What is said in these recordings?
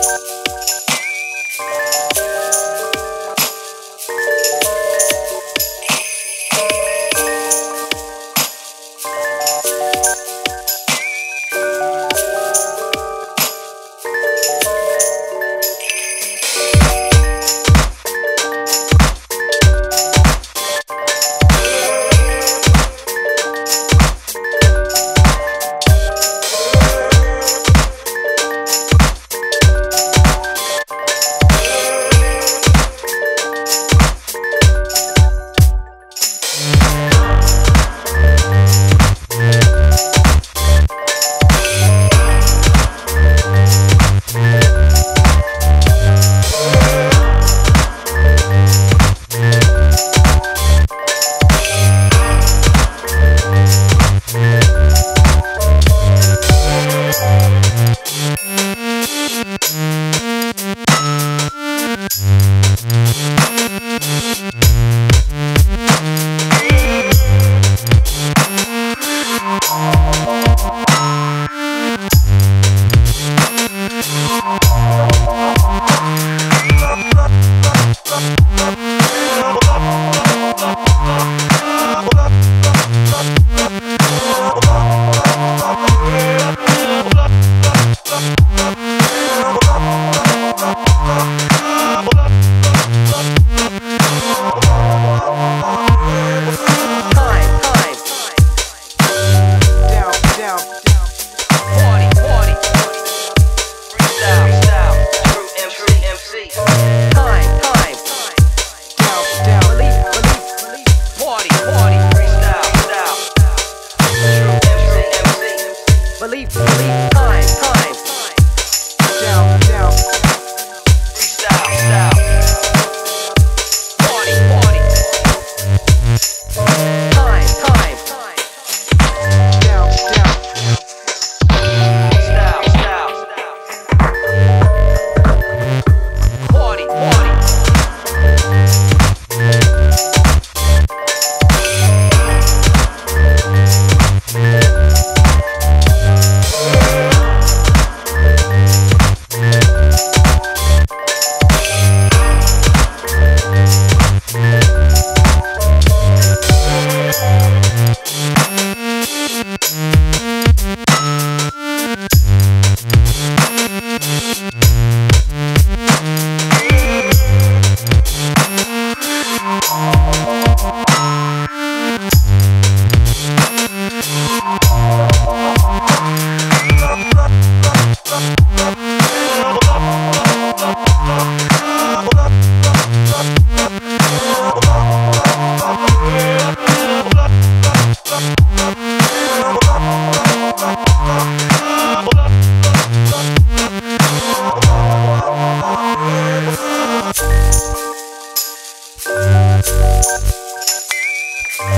you Time, time, time.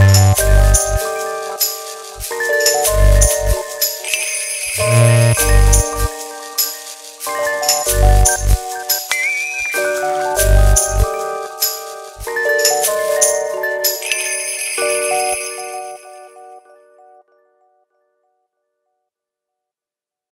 Thank